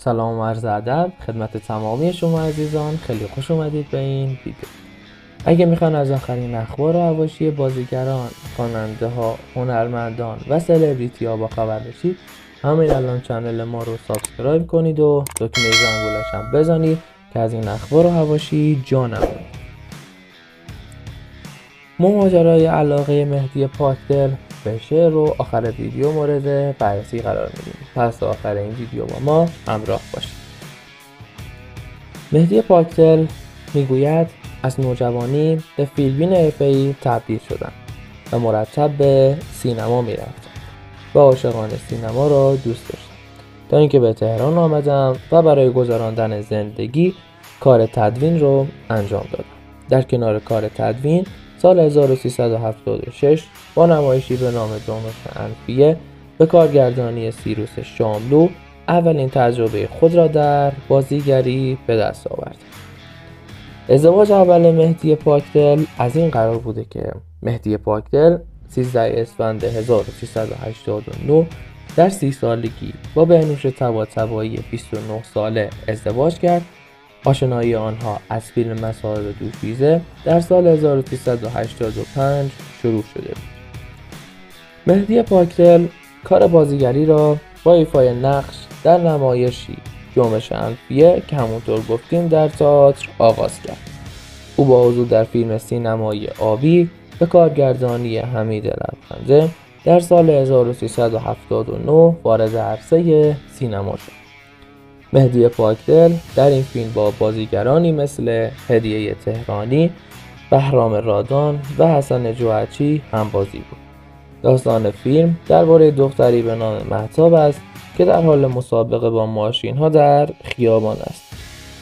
سلام و عرض ادب خدمت تمامی شما عزیزان. خیلی خوش اومدید به این ویدیو. اگه می‌خواین از آخرین اخبار و حواشی بازیگران خواننده ها هنرمندان و سلبریتی ها با خبر بشید همین الان channel ما رو subscribe کنید و دکمه زنگولش هم بزنید که از این اخبار و حواشی جا نمونید ماجرای علاقه مهدی پاکدل شعر رو آخر ویدیو مورد بررسی قرار میدیم. پس آخر این ویدیو با ما همراه باشید. مهدی پاکدل می‌گوید از نوجوانی به فیلمین حرفهای تبدیل شدم و مرتب به سینما می‌رفتم. و عاشقان سینما را دوست داشتم. تا اینکه به تهران آمدم و برای گذراندن زندگی کار تدوین رو انجام دادم. در کنار کار تدوین سال 1376 با نمایشی به نام جنبش انفیه به کارگردانی سیروس شاملو اولین تجربه خود را در بازیگری به دست آورد. ازدواج اول مهدی پاکدل از این قرار بوده که مهدی پاکدل 13 اسفند 1389 در سی سالگی با بهنوش تبایی 29 ساله ازدواج کرد آشنایی آنها از فیلم مسائل دوشیزه در سال 1385 شروع شده بود. مهدی پاکدل کار بازیگری را با ایفای نقش در نمایشی جنبش انفیه که همونطور گفتیم در تئاتر آغاز کرد او با حضور در فیلم سینمایی آبی به کارگردانی حمید لبخنده در سال 1379 وارد عرصه سینما شد مهدی پاکدل در این فیلم با بازیگرانی مثل هدیه تهرانی، بهرام رادان و حسن جوهچی هم بازی بود. داستان فیلم درباره دختری به نام محتاب است که در حال مسابقه با ماشین ها در خیابان است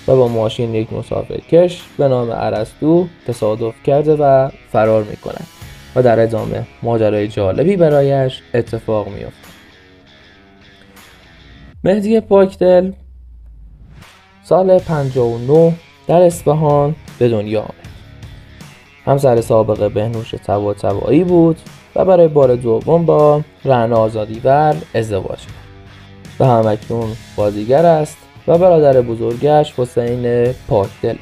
و با ماشین یک مسافرکش به نام ارسطو تصادف کرده و فرار می کند و در ادامه ماجرای جالبی برایش اتفاق میافته. مهدی پاکدل سال 59 در اصفهان به دنیا آمد. همسر سابق بهنوش تبایی بود و برای بار دوم با رعنا آزادیور ازدواج کرد. و همکنون بازیگر است و برادر بزرگش حسین پاکدل.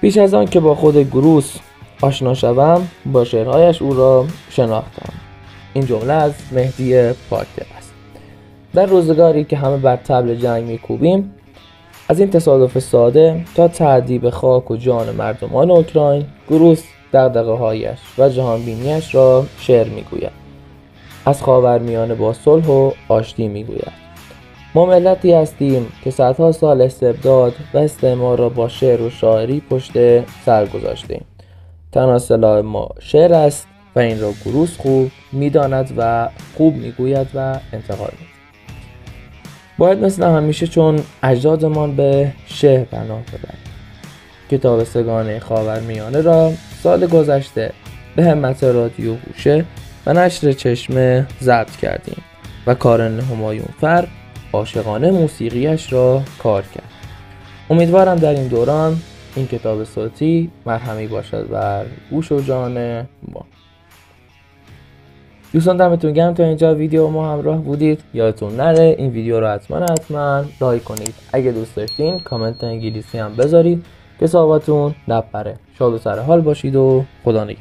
بیش از آن که با خود گروس آشنا شوم با شعرهایش او را شناختم. این جمله از مهدی پاکدل است. در روزگاری که همه بر تبل جنگ میکوبیم از این تصادف ساده تا تعدیب خاک و جان مردمان اوکراین گروس دقدقه هایش و جهان بینیش را شعر می‌گوید. از خاورمیانه با صلح و آشتی می‌گوید. ما ملتی هستیم که صدها سال استبداد و استعمار را با شعر و شاعری پشت سر گذاشتیم. تنها ما شعر است و این را گروس خوب می‌داند و خوب می‌گوید و انتقال می باید مثل همیشه چون اجدادمان به شهر پناه ببریم کتاب سگانه میانه را سال گذشته به همت رادیو هوشه و نشر چشمه ضبط کردیم و کارن همایون فر عاشقانه موسیقیش را کار کرد. امیدوارم در این دوران این کتاب صوتی مرهمی باشد بر گوش و جان ما. دوستان دمتون گرم تا اینجا ویدیو ما همراه بودید. یادتون نره این ویدیو رو حتما حتما لایک کنید. اگه دوست داشتین کامنت انگلیسی هم بذارید. که صحبتون نپره شاد و سر حال باشید و خدا نگهدار.